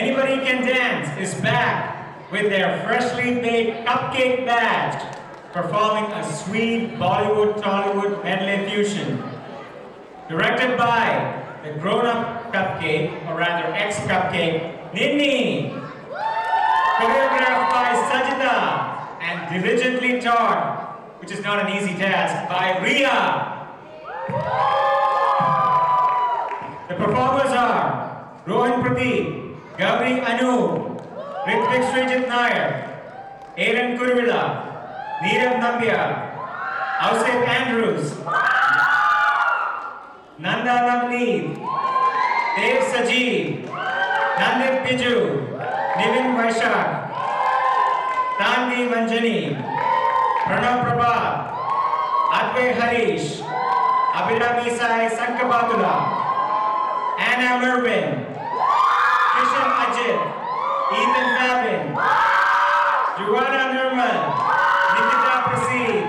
Anybody Can Dance is back with their freshly made cupcake badge, performing a sweet Bollywood Tollywood medley fusion. Directed by the grown-up cupcake, or rather ex-cupcake, Ninni. Choreographed by Sajida and diligently taught, which is not an easy task, by Ria. The performers are Rohan Pradeep, Gauri Anu, Ritvik Srijit Nair, Aaron Kurvila, Neerav Nambia, Ausif Andrews, Nanda Navneet, Dev Sajeev, Nandit Piju, Nivin Vaishak, Tanvi Manjani, Pranav Prabhat, Advay Harish, Abhirami Sai Sankabatula, Anna Mervin, Kishan Ajit, Ethan Fabin, Joanna Nurman, Nikita Prasid,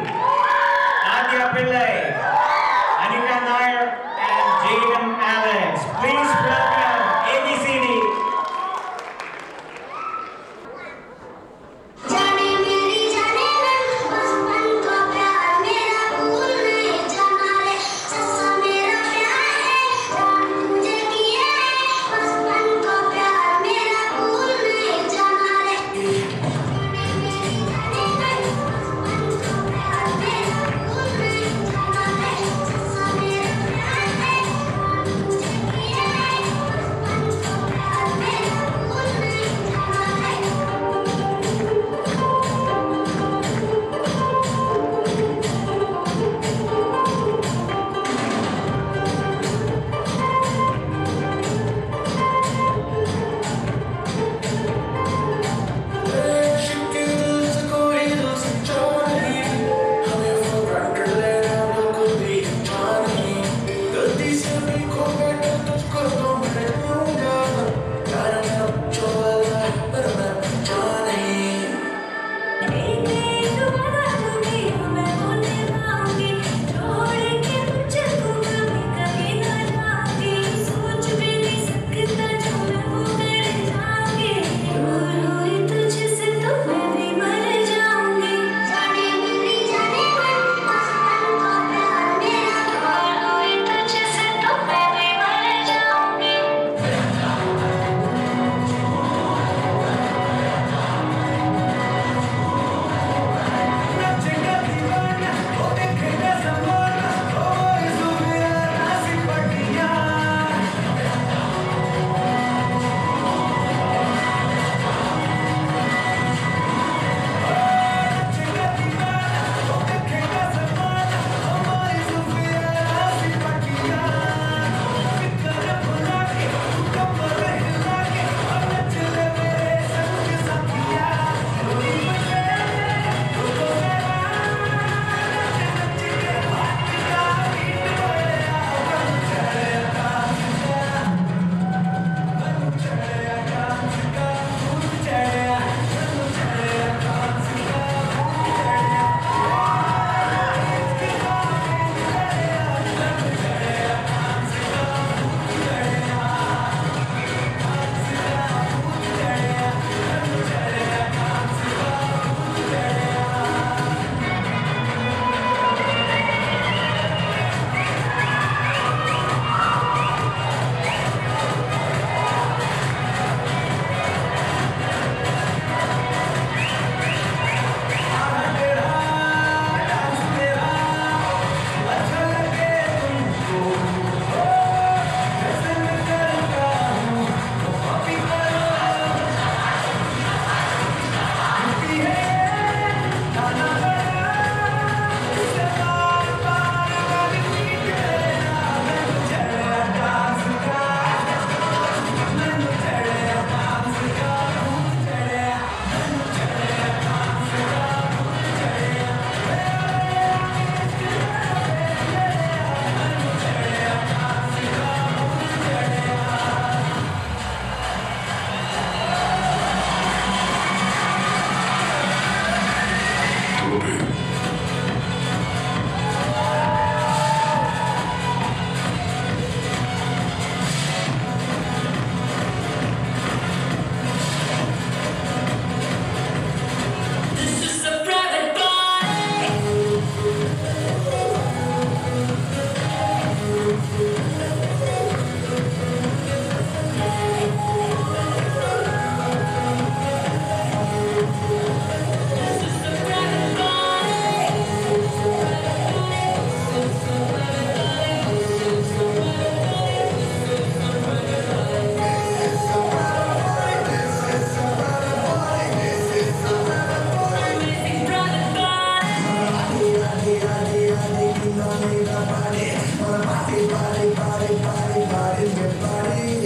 Nadia Pillai, everybody.